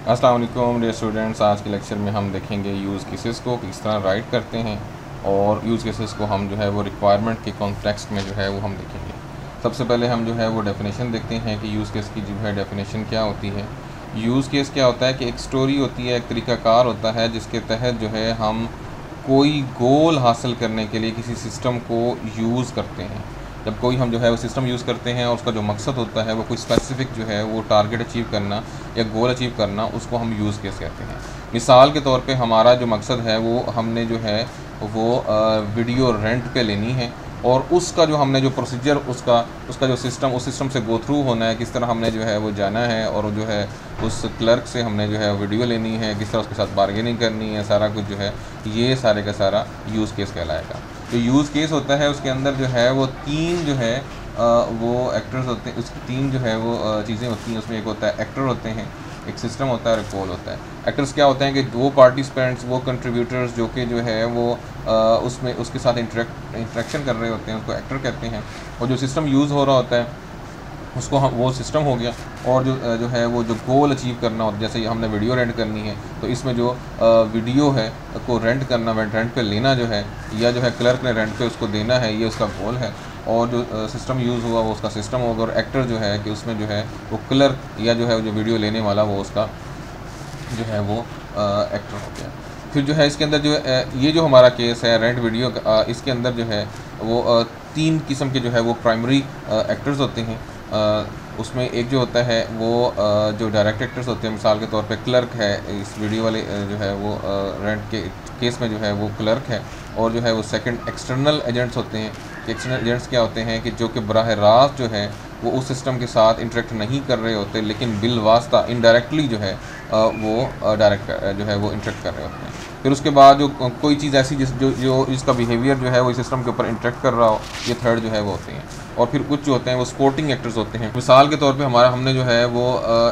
अस्सलाम dear students आज के लेक्चर में हम देखेंगे यूज़ केसेस को किस तरह राइट करते हैं और यूज़ केसेस को हम जो है वो रिक्वायरमेंट के कॉन्टेक्स्ट में जो है वो हम देखेंगे। सबसे पहले हम जो है वो डेफिनेशन देखते हैं कि यूज़ केस की जो है डेफिनेशन क्या होती है। यूज़ केस क्या होता है कि एक स्टोरी होती है, एक तरीक़ाकार होता है, जिसके तहत जो है हम कोई गोल हासिल करने के लिए किसी सिस्टम को यूज़ करते हैं। जब कोई हम जो है वो सिस्टम यूज़ करते हैं और उसका जो मकसद होता है वो कोई स्पेसिफिक जो है वो टारगेट अचीव करना या गोल अचीव करना, उसको हम यूज़ केस कहते हैं। मिसाल के तौर पे हमारा जो मकसद है वो हमने जो है वो वीडियो रेंट पे लेनी है और उसका जो हमने जो प्रोसीजर उसका उसका जो सिस्टम उस सिस्टम से गो थ्रू होना है, किस तरह हमने जो है वो जाना है और जो है उस क्लर्क से हमने जो है वीडियो लेनी है, किस तरह उसके साथ बारगेनिंग करनी है, सारा कुछ जो है ये सारे का सारा यूज़ केस कहलाएगा। जो यूज़ केस होता है, उसके अंदर जो है, वो तीन जो है वो एक्टर्स होते हैं, उसकी तीन जो है, वो चीज़ें होती हैं, उसमें एक होता है एक्टर होते हैं, एक सिस्टम होता है और एक कॉल होता है। एक्टर्स क्या होते हैं कि वो पार्टिसिपेंट्स वो कंट्रीब्यूटर्स जो कि जो है, वो उसमें, उसके साथ इंटरेक्ट इंट्रैक्शन कर रहे होते हैं, उसको एक्टर कहते हैं। और जो सिस्टम यूज़ हो रहा होता है उसको हम वो सिस्टम हो गया। और जो जो है, वो जो गोल अचीव करना होता है, जैसे हमने वीडियो रेंट करनी है तो इसमें जो वीडियो है, को रेंट करना रेंट पे लेना जो है, या जो है क्लर्क ने रेंट पे उसको देना है, ये उसका गोल है। और जो सिस्टम यूज़ हुआ, वो उसका सिस्टम होगा। और एक्टर जो है, कि उसमें जो है, वो क्लर्क या जो है जो वीडियो लेने वाला, वो उसका जो है, वो एक्टर हो गया। फिर जो है, इसके अंदर जो है ये जो हमारा केस है रेंट वीडियो इसके अंदर जो है, वो तीन किस्म के जो है, वो प्राइमरी एक्टर्स होते हैं। उसमें एक जो होता है, वो जो डायरेक्ट एक्टर्स होते हैं, मिसाल के तौर पे क्लर्क है, इस वीडियो वाले जो है, वो रेंट के केस में जो है, वो क्लर्क है, और जो है, वो सेकंड एक्सटर्नल एजेंट्स होते हैं एक्सटर्नल एजेंट्स क्या होते हैं, कि जो कि बरह रास्त जो है, वो उस सिस्टम के साथ इंटरेक्ट नहीं कर रहे होते, लेकिन बिल वास्ता इनडायरेक्टली जो है वो डायरेक्ट जो है, वो इंटरेक्ट कर रहे होते हैं। फिर उसके बाद जो कोई चीज़ ऐसी जिस, जो जो इसका बिहेवियर जो है, वो इस सिस्टम के ऊपर इंटरेक्ट कर रहा हो, ये थर्ड जो है, वो होते हैं। और फिर कुछ जो होते हैं वो स्पोर्टिंग एक्टर्स होते हैं। मिसाल के तौर पर हमारा हमने जो है वो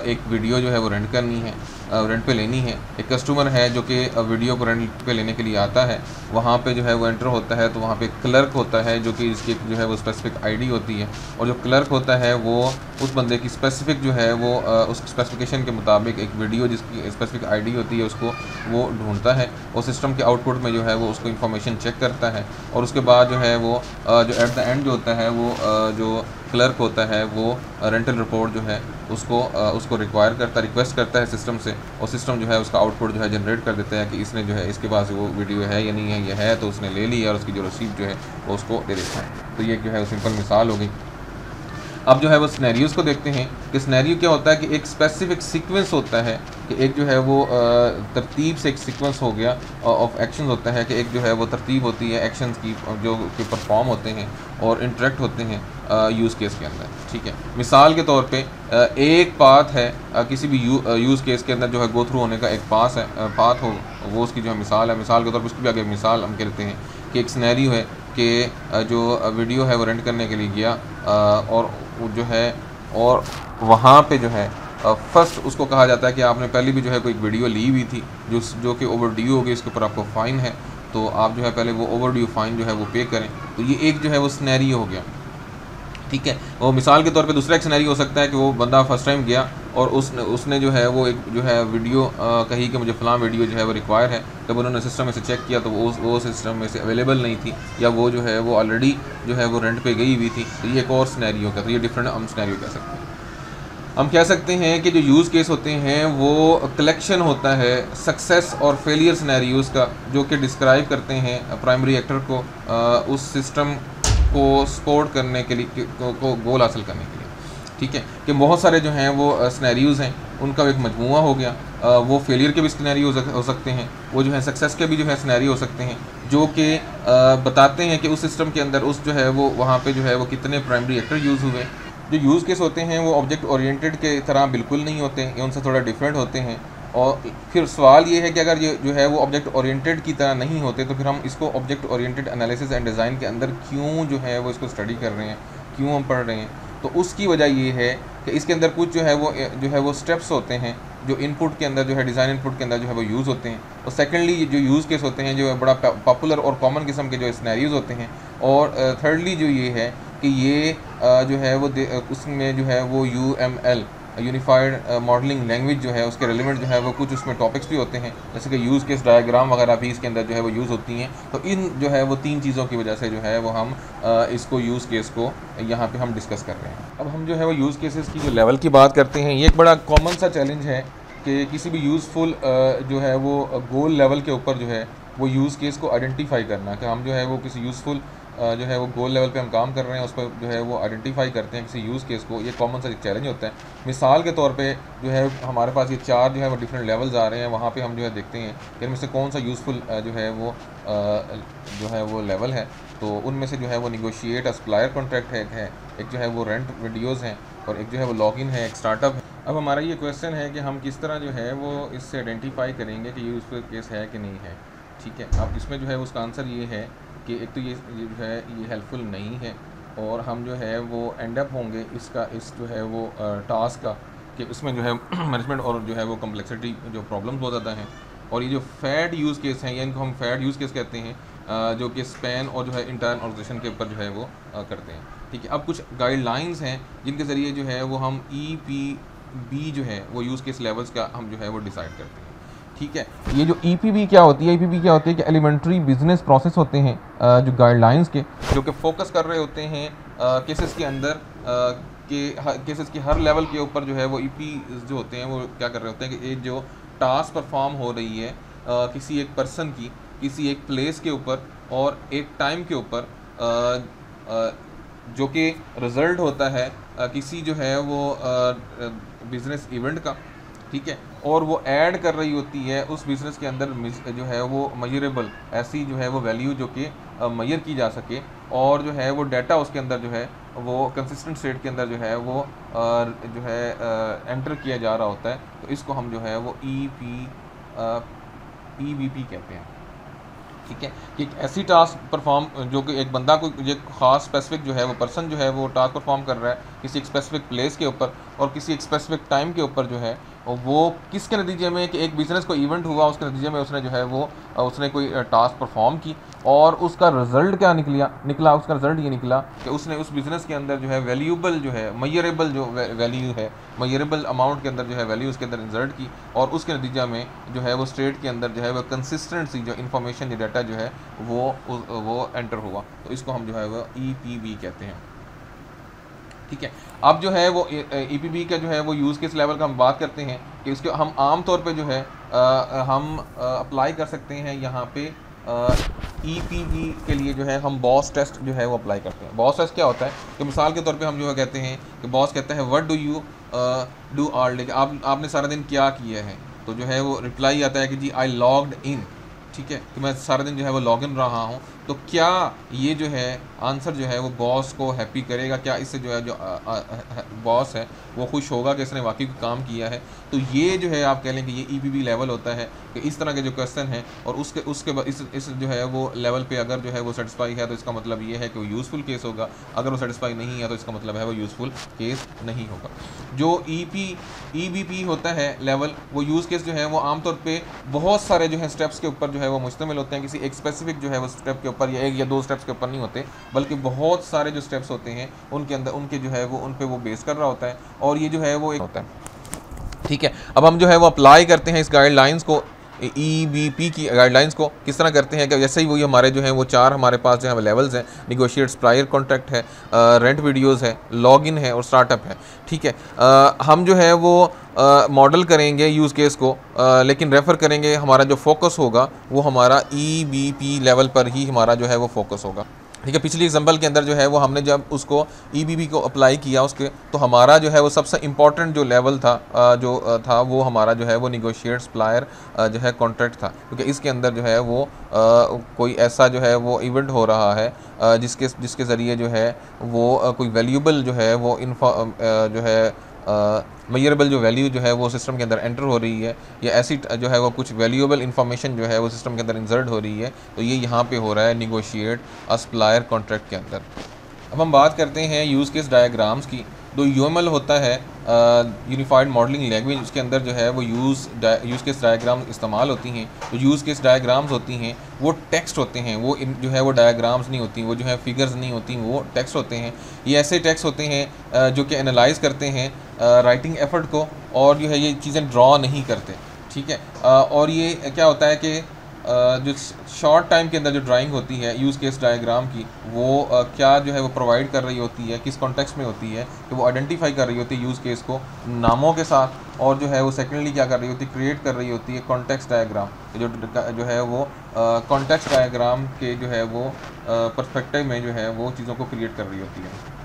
एक वीडियो जो है वो रेंट करनी है। रेंट पे लेनी है। एक कस्टमर है जो कि वीडियो को रेंट पे लेने के लिए आता है। वहाँ पे जो है वो एंटर होता है तो वहाँ पे क्लर्क होता है जो कि इसकी जो है वो स्पेसिफिक आईडी होती है। और जो क्लर्क होता है, वो उस बंदे की स्पेसिफिक जो है वो उस स्पेसिफिकेशन के मुताबिक एक वीडियो जिसकी स्पेसिफिक आईडी होती है, उसको वो ढूंढता है और सिस्टम के आउटपुट में जो है वो उसको इन्फॉर्मेशन चेक करता है। और उसके बाद जो है वो जो एट द एंड जो होता है, वो जो क्लर्क होता है, वो रेंटल रिपोर्ट जो है, उसको उसको रिक्वायर करता रिक्वेस्ट करता है सिस्टम से और सिस्टम जो है, उसका आउटपुट जो है जनरेट कर देता है कि इसने जो है, इसके पास वो वीडियो है या नहीं है ये है तो उसने ले ली और उसकी जो रसीद जो है, वो उसको दे देता है। तो ये जो है सिंपल मिसाल हो गई। अब जो है, वो स्नैरियोज़ को देखते हैं कि स्नैरियो क्या होता है कि एक स्पेसिफिक सीक्वेंस होता है कि एक जो है वो तरतीब से एक सिक्वेंस हो गया ऑफ़ एक्शन होता है कि एक जो है वो तरतीब होती है एक्शन की जो कि परफॉर्म होते हैं और इंटरेक्ट होते हैं यूज़ केस के अंदर, ठीक है? मिसाल के तौर पे एक पाथ है किसी भी यूज़ केस के अंदर जो है गो थ्रू होने का एक पास है पाथ हो, वो उसकी जो है मिसाल है, मिसाल के तौर पर उसकी भी आगे मिसाल हम कहते हैं कि एक स्नैरियो है कि जो वीडियो है वो रेंट करने के लिए गया और जो है, और वहाँ पे जो है फ़र्स्ट उसको कहा जाता है कि आपने पहले भी जो है कोई वीडियो ली हुई थी जो जो कि ओवर ड्यू होगी इसके ऊपर आपको फ़ाइन है तो आप जो है पहले वो ओवर ड्यू फ़ाइन जो है वो पे करें। तो ये एक जो है वो स्नैरी हो गया। ठीक है? वो मिसाल के तौर पे दूसरा एक सिनेरी हो सकता है कि वो बंदा फ़र्स्ट टाइम गया और उसने उसने जो है वो एक जो है वीडियो आ, कही कि मुझे फ़लाँ वीडियो जो है वो रिक्वायर है। जब उन्होंने सिस्टम में से चेक किया तो वो वो सिस्टम में से अवेलेबल नहीं थी या वो जो है वो ऑलरेडी जो है वो रेंट पे गई हुई थी। तो ये एक और स्नैरी का तो ये डिफरेंट हम स्नैरियो कह सकते हैं। हम कह सकते हैं कि जो यूज़ केस होते हैं वो कलेक्शन होता है सक्सेस और फेलियर स्नैरियोज़ का जो कि डिस्क्राइब करते हैं प्राइमरी एक्टर को आ, उस सिस्टम को सपोर्ट करने के लिए को, को गोल हासिल करने के लिए। ठीक है? कि बहुत सारे जो हैं वो स्नैरियोज़ हैं उनका एक मजमू हो गया। आ, वो फेलियर के भी स्नैरी हो सकते हैं वो जो है सक्सेस के भी जो है स्नैरी हो सकते हैं जो कि बताते हैं कि उस सिस्टम के अंदर उस जो है वो वहाँ पे जो है वो कितने प्राइमरी एक्टर यूज़ हुए। जो यूज़ केस होते हैं, वो ऑब्जेक्ट ओरिएंटेड के तरह बिल्कुल नहीं होते ये उनसे थोड़ा डिफरेंट होते हैं। और फिर सवाल ये है कि अगर ये जो है, वो ऑब्जेक्ट ओरिएंटेड की तरह नहीं होते तो फिर हम इसको object oriented analysis and design के अंदर क्यों जो है, वो इसको स्टडी कर रहे हैं, क्यों हम पढ़ रहे हैं? तो उसकी वजह ये है कि इसके अंदर कुछ जो है, वो, जो है, वो स्टेप्स होते हैं, जो इनपुट के अंदर जो है डिज़ाइन इनपुट के अंदर जो है, वो यूज़ होते हैं। और सेकेंडली जो यूज़ केस होते हैं, जो है बड़ा पॉपुलर और कॉमन किस्म के जो स्नैरीज होते हैं। और थर्डली जो ये है कि ये जो है वो उसमें जो है वो U M L unified modelling language जो है उसके रेलिवेंट जो है वो कुछ उसमें टॉपिक्स भी होते हैं जैसे कि यूज़ केस डायग्राम वगैरह भी इसके अंदर जो है वो यूज़ होती हैं तो इन जो है वो तीन चीज़ों की वजह से जो है वो हम इसको यूज़ केस को यहाँ पे हम डिस्कस कर रहे हैं अब हम जो है वो यूज़ केसेस की जो लेवल की बात करते हैं ये एक बड़ा कॉमन सा चैलेंज है कि किसी भी यूज़फुल जो है वो गोल लेवल के ऊपर जो है वो यूज़ केस को आइडेंटिफाई करना कि हम जो है वो किसी यूज़फुल जो है वो गोल लेवल पे हम काम कर रहे हैं उस पर जो है वो आइडेंटिफाई करते हैं किसी यूज़ केस को ये कॉमन सा चैलेंज होता है मिसाल के तौर पे जो है हमारे पास ये चार जो है वो डिफरेंट लेवल्स आ रहे हैं वहाँ पे हम जो है देखते हैं कि इनमें से कौन सा यूज़फुल जो है वो जो है वो लेवल है तो उनमें से जो है वो निगोशिएट सप्लायर कॉन्ट्रैक्ट है, है एक जो है वो रेंट वीडियोज़ हैं और एक जो है वो लॉगिन है एक स्टार्टअप है अब हमारा ये क्वेश्चन है कि हम किस तरह जो है वो इससे आइडेंटिफाई करेंगे कि यूज़फुल केस है कि नहीं है ठीक है अब इसमें जो है उसका आंसर ये है कि एक तो ये जो है, ये हेल्पफुल नहीं है और हम जो है, वो एंड अप होंगे इसका, इस जो है, वो टास्क का कि उसमें जो है मैनेजमेंट और जो है, वो कम्प्लेक्सिटी जो प्रॉब्लम्स बहुत ज़्यादा हैं और ये जो फैड यूज़ केस हैं, या इनको हम फैड यूज़ केस कहते हैं जो कि स्पेन और जो है इंटरन ऑर्गेनाइजेशन के ऊपर जो है, वो करते हैं। ठीक है, अब कुछ गाइडलाइंस हैं जिनके ज़रिए जो है, वो हम ई पी बी जो है, वो यूज़ केस लेवल्स का हम जो है, वो डिसाइड करते हैं। ठीक है? ये जो ई e क्या होती है? ई e क्या होती है कि एलिमेंट्री बिज़नेस प्रोसेस होते हैं जो गाइडलाइंस के, जो कि फोकस कर रहे होते हैं केसेस के अंदर के केसेस की हर लेवल के ऊपर जो है वो ई e जो होते हैं वो क्या कर रहे होते हैं कि एक जो टास्क परफॉर्म हो रही है किसी एक पर्सन की, किसी एक प्लेस के ऊपर और एक टाइम के ऊपर जो कि रिज़ल्ट होता है किसी जो है वो बिज़नेस इवेंट का ठीक है? और वो ऐड कर रही होती है उस बिज़नेस के अंदर जो है वो मयरेबल ऐसी जो है वो वैल्यू जो कि मैयर की जा सके। और जो है वो डाटा उसके अंदर जो है, वो कंसिस्टेंट स्टेट के अंदर जो है वो जो है एंटर किया जा रहा होता है। तो इसको हम जो है वो E P E B P कहते हैं। ठीक है? कि एक ऐसी टास्क परफॉर्म जो कि एक बंदा को एक ख़ास स्पेसिफिक जो है वो पर्सन जो है वो टास्क परफॉर्म कर रहा है, किसी एक स्पेसिफिक प्लेस के ऊपर और किसी एक स्पेसिफिक टाइम के ऊपर जो है और वो किसके नतीजे में कि एक बिज़नेस को इवेंट हुआ, उसके नतीजे में उसने जो है वो उसने कोई टास्क परफॉर्म की और उसका रिज़ल्ट क्या निकला निकला, उसका रिज़ल्ट ये निकला कि उसने उस बिज़नेस के अंदर जो है वैल्यूबल जो है मैयरेबल जो वैल्यू है मैयरेबल अमाउंट के अंदर जो है वैल्यू उसके अंदर इंसर्ट की और उसके नतीजा में जो है वो स्टेट के अंदर जो है वो कंसिस्टेंसी जो इन्फॉर्मेशन या डाटा जो है वो वो एंटर हुआ। तो इसको हम जो है वो ई e कहते हैं। ठीक है? अब जो है वो ई e का जो है वो यूज़ किस लेवल का हम बात करते हैं कि उसके हम आम तौर पे जो है आ, हम अप्लाई कर सकते हैं यहाँ पे ई वी के लिए जो है हम बॉस टेस्ट जो है वो अप्लाई करते हैं। बॉस टेस्ट क्या होता है कि मिसाल के तौर पे हम जो है कहते हैं कि बॉस कहता है what do you do all day आप आपने सारा दिन क्या किया है? तो जो है वो रिप्लाई आता है कि जी आई लॉग्ड इन ठीक है? कि मैं सारा दिन जो है वो लॉग इन रहा हूँ। तो क्या ये जो है आंसर जो है वो बॉस को हैप्पी करेगा? क्या इससे जो है जो बॉस है वो खुश होगा कि इसने वाकई काम किया है? तो ये जो है आप कह लें कि ये ई लेवल होता है कि इस तरह के जो क्वेश्चन हैं और उसके उसके इस, इस जो है वो लेवल पे अगर जो है वो सेटिस्फाई है तो इसका मतलब ये है कि वो यूज़फुल केस होगा। अगर वो सेटिस्फाई नहीं है तो इसका मतलब है वो यूज़फुल केस नहीं होगा। जो E P E B P होता है लेवल वो यूज़ केस जो है वो आमतौर पर बहुत सारे जो है स्टेप्स के ऊपर जो है वो मुश्तमिल होते हैं। किसी एक स्पेसिफिक जो है वो स्टेप के ऊपर या एक या दो स्टेप्स के ऊपर नहीं होते, बल्कि बहुत सारे जो स्टेप्स होते हैं, उनके अंदर, उनके जो है वो, उन पर वो बेस कर रहा होता है, और ये जो है वो एक होता है। ठीक है, अब हम जो है वो अप्लाई करते हैं इस गाइडलाइंस को ई बी पी की गाइडलाइंस को किस तरह करते हैं? कि जैसे ही वही हमारे जो हैं वो चार हमारे पास जो है लेवल्स हैं निगोशिएट्स प्रायर कॉन्ट्रैक्ट है रेंट वीडियोज़ है लॉग इन है और स्टार्टअप है। ठीक है आ, हम जो है वो मॉडल करेंगे यूज़ केस को आ, लेकिन रेफ़र करेंगे हमारा जो फोकस होगा वो हमारा ई बी पी लेवल पर ही हमारा जो है वो फोकस होगा। ठीक है, पिछली एग्जांपल के अंदर जो है, वो हमने जब उसको ई e को अप्लाई किया उसके तो हमारा जो है, वो सबसे इंपॉर्टेंट जो लेवल था जो था, वो हमारा जो है, वो निगोशिएट सप्लायर जो है कॉन्ट्रैक्ट था। क्योंकि इसके अंदर जो है, वो कोई ऐसा जो है, वो इवेंट हो रहा है जिसके जिसके ज़रिए जो है, वो कोई वैल्यूबल जो है, वो इन्फॉ जो है मैयरेबल जो वैल्यू जो है वो सिस्टम के अंदर एंटर हो रही है, या ऐसी जो है वो कुछ वैल्यूएबल इंफॉर्मेशन जो है वो सिस्टम के अंदर इंसर्ट हो रही है तो ये यहाँ पे हो रहा है निगोशिएट असप्लायर कॉन्ट्रैक्ट के अंदर। अब हम बात करते हैं यूज़ केस डायग्राम्स की। तो यूएमएल होता है यूनिफाइड मॉडलिंग लैंग्वेज उसके अंदर जो है वो यूज़ यूज़ केस डायग्राम इस्तेमाल होती हैं। तो यूज़ केस डायग्राम्स होती हैं, वो टेक्स्ट होते हैं, वो इन, जो है वो डायग्राम्स नहीं होती, वो जो है फिगर्स नहीं होती, वो टेक्स्ट होते हैं। ये ऐसे टेक्स्ट होते हैं जो कि एनालाइज करते हैं राइटिंग एफर्ट को, और जो है ये चीज़ें ड्रॉ नहीं करते, ठीक है? और ये क्या होता है कि जो शॉर्ट टाइम के अंदर जो ड्राइंग होती है यूज़ केस डायग्राम की, वो क्या जो है वो प्रोवाइड कर रही होती है, किस कॉन्टेक्स्ट में होती है, कि वो आइडेंटिफाई कर रही होती है यूज़ केस को नामों के साथ, और जो है वो सेकेंडली क्या कर रही होती है क्रिएट कर रही होती है कॉन्टेक्स्ट डायग्राम जो जो है वो कॉन्टेक्स्ट डायग्राम के जो है वो परस्पेक्टिव में जो है वो चीज़ों को क्रिएट कर रही होती है।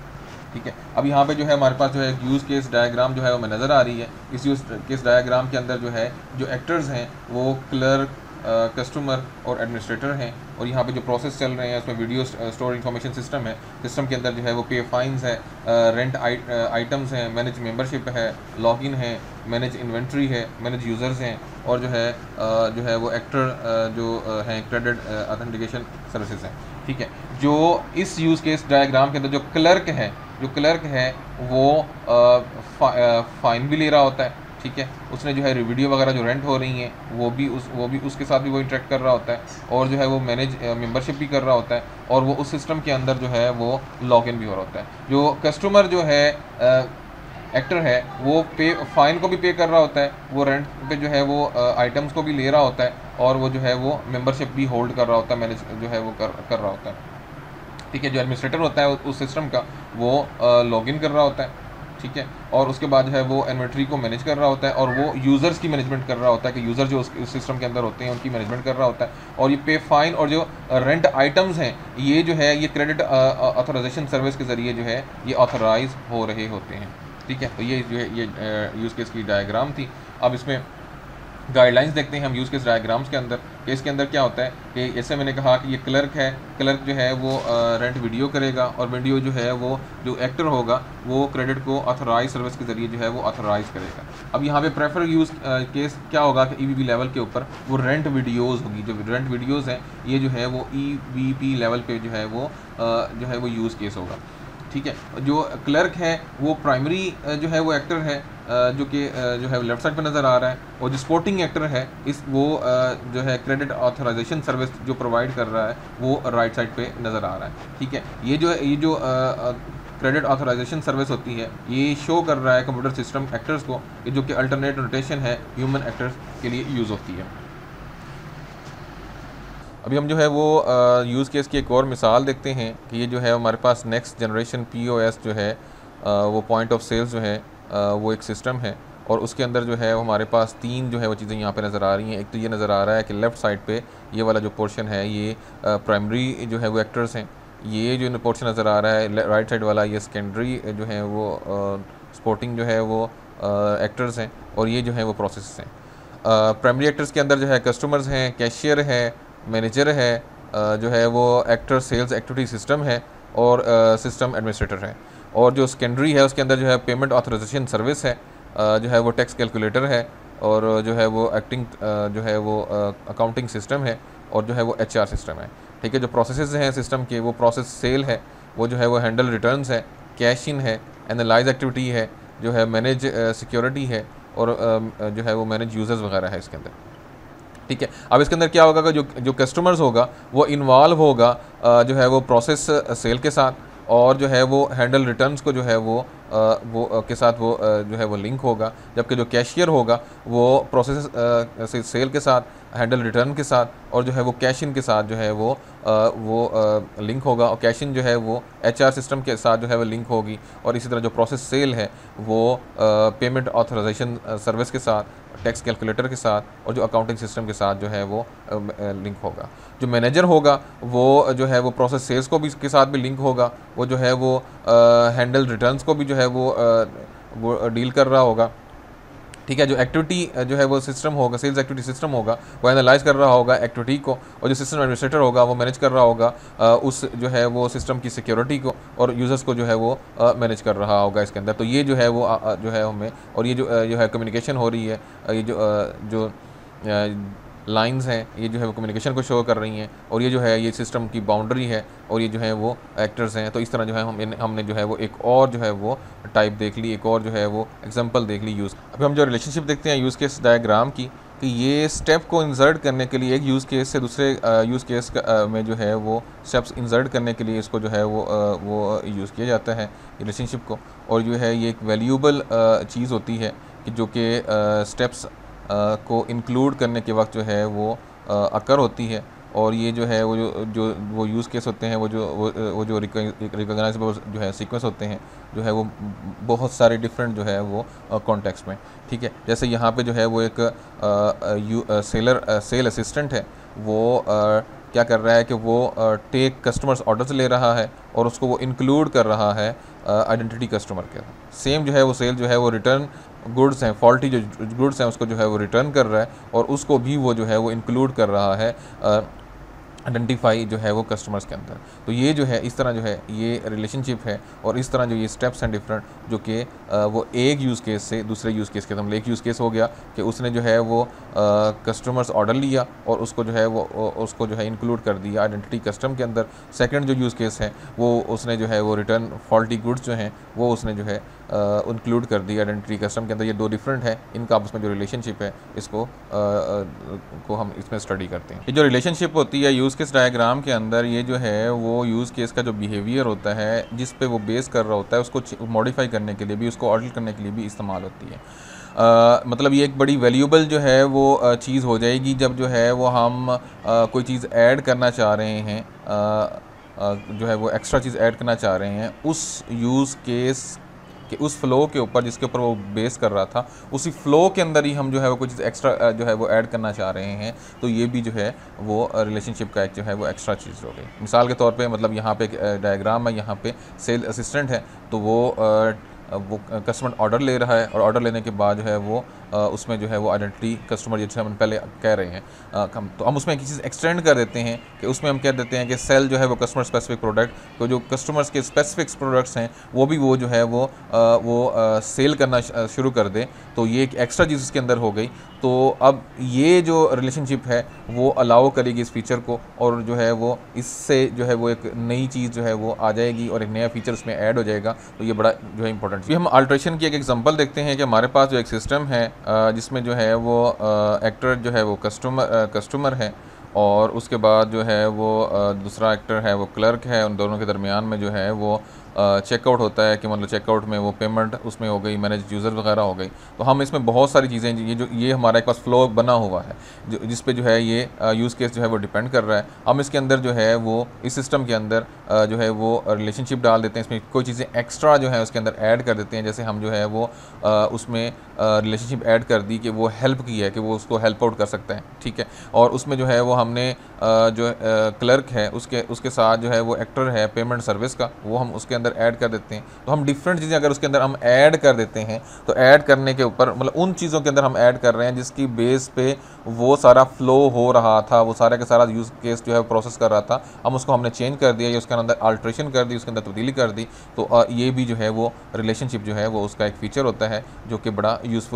ठीक है? अब यहाँ पे जो है हमारे पास जो है यूज़ केस डायग्राम जो है वो हमें नज़र आ रही है। इस यूज़ केस डायग्राम के अंदर जो है, जो एक्टर्स हैं, वो क्लर्क कस्टमर और एडमिनिस्ट्रेटर हैं और यहाँ पे जो प्रोसेस चल रहे हैं, उसमें वीडियो स्टोर इन्फॉर्मेशन सिस्टम है। सिस्टम के अंदर जो है वो पे फाइन्स है रेंट आइटम्स हैं मैनेज मेंबरशिप है लॉगिन है मैनेज इन्वेंट्री है मैनेज यूज़र्स हैं और जो है जो है वो एक्टर जो हैं क्रेडिट अथेंटिकेशन सर्विसेज़ हैं। ठीक है? जो इस यूज़ केस डायग्राम के अंदर जो क्लर्क है, जो क्लर्क है, वो फ़ाइन भी ले रहा होता है। ठीक है? उसने जो है वीडियो वगैरह जो रेंट हो रही हैं वो भी उस वो भी उसके साथ भी वो इंटरेक्ट कर रहा होता है और जो है वो मैनेज मेंबरशिप भी कर रहा होता है और वो उस सिस्टम के अंदर जो है वो लॉग इन भी हो रहा होता है। जो कस्टमर जो है आ, एक्टर है वो पे फ़ाइन को भी पे कर रहा होता है वो रेंट पे जो है वो आइटम्स को भी ले रहा होता है और वो जो है वो मेंबरशिप भी होल्ड कर रहा होता है मैनेज जो है वो कर कर रहा होता है। ठीक है जो एडमिनिस्ट्रेटर होता है उस सिस्टम का वो लॉगिन कर रहा होता है। ठीक है? और उसके बाद जो है वो इन्वेंट्री को मैनेज कर रहा होता है और वो यूज़र्स की मैनेजमेंट कर रहा होता है कि यूज़र जो उस सिस्टम के अंदर होते हैं, उनकी मैनेजमेंट कर रहा होता है। और ये पे फाइन और जो रेंट आइटम्स हैं, ये जो है, ये क्रेडिट ऑथोराइजेशन सर्विस के ज़रिए जो है, ये ऑथोराइज हो रहे होते हैं। ठीक है? तो ये जो है, ये यूज़ केस की डायग्राम थी। अब इसमें गाइडलाइंस देखते हैं हम यूज़ केस डायग्राम्स के अंदर कि इसके अंदर क्या होता है कि जैसे मैंने कहा कि ये क्लर्क है क्लर्क जो है वो रेंट वीडियो करेगा और वीडियो जो है वो, जो एक्टर होगा, वो क्रेडिट को ऑथोराइज सर्विस के ज़रिए जो है वो ऑथोराइज करेगा। अब यहाँ पे प्रेफर यूज़ केस क्या होगा कि ई लेवल के ऊपर वो रेंट वीडियोज़ होगी। जो रेंट वीडियोज़ हैं, ये जो है वो ईबीपी लेवल पर जो है वो जो है वो यूज़ केस होगा। ठीक है? जो क्लर्क है, वो प्राइमरी जो है, वो एक्टर है जो कि जो है लेफ़्ट साइड पे नज़र आ रहा है, और जो स्पोर्टिंग एक्टर है, इस, वो जो है क्रेडिट ऑथराइजेशन सर्विस जो प्रोवाइड कर रहा है, वो राइट साइड पे नज़र आ रहा है, ठीक है? ये जो है ये जो क्रेडिट ऑथराइजेशन सर्विस होती है, ये शो कर रहा है कंप्यूटर सिस्टम एक्टर्स को जो कि अल्टरनेट नोटेशन है ह्यूमन एक्टर्स के लिए यूज़ होती है। अभी हम जो है वो यूज़ केस की एक और मिसाल देखते हैं कि ये जो है हमारे पास नेक्स्ट जनरेशन पीओएस जो है आ, वो पॉइंट ऑफ़ सेल्स जो है आ, वो एक सिस्टम है और उसके अंदर जो है हमारे पास तीन जो है वो चीज़ें यहाँ पे नज़र आ रही हैं। एक तो ये नज़र आ रहा है कि लेफ़्ट साइड पे ये वाला जो पोर्शन है ये प्राइमरी जो है वो एक्टर्स हैं। ये जो पोर्शन नज़र आ रहा है राइट साइड वाला ये सेकेंडरी जो है वो स्पोर्टिंग जो है वो एक्टर्स हैं और ये जो है वो प्रोसेस हैं। प्राइमरी एक्टर्स के अंदर जो है कस्टमर्स हैं कैशियर है मैनेजर है जो है वो एक्टर, सेल्स एक्टिविटी सिस्टम है और सिस्टम एडमिनिस्ट्रेटर है। और जो सेकेंडरी है, उसके अंदर जो है पेमेंट ऑथराइजेशन सर्विस है जो है वो टैक्स कैलकुलेटर है और जो है वो एक्टिंग जो है वो अकाउंटिंग सिस्टम है और जो है वो एचआर सिस्टम है। ठीक है, जो प्रोसेस हैं सिस्टम के, वो प्रोसेस सेल है, वो जो है वो हैंडल रिटर्न्स है कैश इन है एनालाइज एक्टिविटी है, जो है मैनेज सिक्योरिटी है और जो है वो मैनेज यूज़र्स वगैरह है इसके अंदर। ठीक है? अब इसके अंदर क्या होगा? जो जो कस्टमर्स होगा, वो इन्वॉल्व होगा जो है वो प्रोसेस सेल के साथ और जो है वो हैंडल रिटर्न्स को जो है वो वो के साथ वो जो है वो लिंक होगा, जबकि जो कैशियर होगा, वो प्रोसेस से सेल के साथ हैंडल रिटर्न के साथ, और जो है वो कैश इन के साथ जो है वो वो लिंक होगा, और कैश इन जो है वो एचआर सिस्टम के साथ जो है वो लिंक होगी, और इसी तरह जो प्रोसेस सेल है, वो पेमेंट ऑथराइजेशन सर्विस के साथ टैक्स कैलकुलेटर के साथ, और जो अकाउंटिंग सिस्टम के साथ जो है वो लिंक होगा। जो मैनेजर होगा, वो, जो है वो प्रोसेस सेल्स को भी, के साथ भी लिंक होगा, वो जो है वो हैंडल रिटर्न्स को भी जो है वो वो डील कर रहा होगा। ठीक है, जो एक्टिविटी जो है वो सिस्टम होगा सेल्स एक्टिविटी सिस्टम होगा, वो एनालाइज कर रहा होगा एक्टिविटी को और जो सिस्टम एडमिनिस्ट्रेटर होगा, वो मैनेज कर रहा होगा उस जो है वो सिस्टम की सिक्योरिटी को और यूज़र्स को जो है वो मैनेज कर रहा होगा इसके अंदर। तो ये जो है वो जो है हमें और ये जो जो है कम्युनिकेशन हो रही है ये जो जो लाइंस हैं, ये जो है वो कम्युनिकेशन को शो कर रही हैं और ये जो है, ये सिस्टम की बाउंड्री है और ये जो है वो एक्टर्स हैं। तो इस तरह जो है हम, हमने जो है वो एक और जो है वो टाइप देख ली, एक और जो है वो एग्ज़ाम्पल देख ली यूज़ अभी हम जो रिलेशनशिप देखते हैं यूज़ केस डायग्राम की, कि ये स्टेप को इंसर्ट करने के लिए एक यूज़ केस से दूसरे यूज़ केस में जो है वो स्टेप्स इंसर्ट करने के लिए इसको जो है वो वो यूज़ किया जाता है रिलेशनशिप को। और जो है ये एक वैल्यूबल चीज़ होती है कि जो कि स्टेप्स को इंक्लूड करने के वक्त जो है वो अकर होती है। और ये जो है वो जो जो वो यूज़ केस होते हैं वो जो वो, जो रिकोगनाइजेबल जो है सीक्वेंस होते हैं जो है वो बहुत सारे डिफरेंट जो है वो कॉन्टेक्स्ट में। ठीक है? जैसे यहाँ पे जो है वो एक यू सेलर सेल असिस्टेंट है। वो क्या कर रहा है कि वो टेक कस्टमर्स ऑर्डर्स ले रहा है और उसको वो इंक्लूड कर रहा है आइडेंटिटी कस्टमर के। सेम जो है वो सेल जो है वो रिटर्न गुड्स हैं, फॉल्टी जो गुड्स हैं, उसको जो है वो रिटर्न कर रहा है और उसको भी वो जो है वो इंक्लूड कर रहा है आइडेंटिफाई जो है वो कस्टमर्स के अंदर। तो ये जो है, इस तरह जो है ये रिलेशनशिप है और इस तरह जो ये स्टेप्स हैं डिफरेंट जो कि वो एक यूज़ केस से दूसरे यूज़ केस के मतलब एक यूज़ केस हो गया कि उसने जो है वो कस्टमर्स ऑर्डर लिया और उसको जो है वो उसको जो है इंक्लूड कर दिया आइडेंटिटी कस्टम के अंदर। सेकेंड जो यूज़ केस है, वो उसने जो है वो रिटर्न फॉल्टी गुड्स जो हैं, वो उसने जो है इंक्लूड कर दिया आइडेंटिटी कस्टम के अंदर। ये दो डिफरेंट है। इनका आपस में जो रिलेशनशिप है इसको आ, आ, को हम इसमें स्टडी करते हैं। ये जो रिलेशनशिप होती है यूज़ केस डायग्राम के अंदर ये जो है वो यूज़ केस का जो बिहेवियर होता है जिस पे वो बेस कर रहा होता है उसको मॉडिफाई करने के लिए भी उसको ऑर्डर करने के लिए भी इस्तेमाल होती है। Uh, मतलब ये एक बड़ी वैल्यूबल जो है वो चीज़ हो जाएगी जब जो है वो हम uh, कोई चीज़ ऐड करना चाह रहे हैं आ, जो है वो एक्स्ट्रा चीज़ ऐड करना चाह रहे हैं उस यूज़ केस कि उस फ़्लो के ऊपर जिसके ऊपर वो बेस कर रहा था, उसी फ़्लो के अंदर ही हम जो है वो कुछ एक्स्ट्रा जो है वो ऐड करना चाह रहे हैं। तो ये भी जो है वो रिलेशनशिप का एक जो है वो एक्स्ट्रा चीज़ हो गई। मिसाल के तौर पे मतलब यहाँ पे एक डायग्राम है, यहाँ पे सेल असिस्टेंट है तो वो वो कस्टमर ऑर्डर ले रहा है और ऑर्डर लेने के बाद जो है वो उसमें जो है वो आइडेंटिटी कस्टमर जैसे हम पहले कह रहे हैं। हम तो हम उसमें एक चीज़ एक्सटेंड कर देते हैं कि उसमें हम कह देते हैं कि सेल जो है वो कस्टमर स्पेसिफिक प्रोडक्ट तो जो कस्टमर्स के स्पेसिफिक प्रोडक्ट्स हैं, वो भी वो जो है वो वो सेल करना शुरू कर दे। तो ये एक एक्स्ट्रा चीज़ उसके अंदर हो गई। तो अब ये जो रिलेशनशिप है, वो अलाउ करेगी इस फीचर को और जो है वो इससे जो है वो एक नई चीज़ जो है वो आ जाएगी और एक नया फीचर उसमें ऐड हो जाएगा। तो ये बड़ा जो है इंपॉर्टेंट हम अल्ट्रेशन की एक एग्जांपल देखते हैं कि हमारे पास जो एक सिस्टम है जिसमें जो है वो एक्टर जो है वो कस्टमर कस्टमर है और उसके बाद जो है वो दूसरा एक्टर है, वो क्लर्क है, उन दोनों के दरमियान में जो है वो चेकआउट होता है कि मतलब चेकआउट में वो पेमेंट उसमें हो गई मैनेज यूज़र वगैरह हो गई। तो हम इसमें बहुत सारी चीज़ें ये जो, ये हमारा एक पास फ्लो बना हुआ है, जो, जिस पे जो है ये यूज़ केस जो है वो डिपेंड कर रहा है। हम इसके अंदर जो है वो, इस सिस्टम के अंदर जो है वो रिलेशनशिप डाल देते हैं, इसमें कोई चीज़ें एक्स्ट्रा जो है उसके अंदर ऐड कर देते हैं, जैसे हम जो है वो उसमें रिलेशनशिप ऐड कर दी कि वो हेल्प की है, कि वो उसको हेल्प आउट कर सकते हैं, ठीक है? और उसमें जो है वो हमने जो क्लर्क है, उसके उसके साथ जो है वो एक्टर है पेमेंट सर्विस का, वो हम उसके अंदर ऐड कर देते हैं। तो हम डिफरेंट चीज़ें अगर उसके अंदर हम ऐड कर देते हैं तो ऐड करने के ऊपर मतलब उन चीज़ों के अंदर हम ऐड कर रहे हैं जिसकी बेस पे वो सारा फ्लो हो रहा था, वो सारा का सारा यूज़ केस जो है प्रोसेस कर रहा था। हम उसको हमने चेंज कर दिया या उसके अंदर अल्ट्रेशन कर दी, उसके अंदर तब्दीली कर दी तो ये भी जो है वो रिलेशनशिप जो है वो उसका एक फ़ीचर होता है, जो कि बड़ा यूज़फुल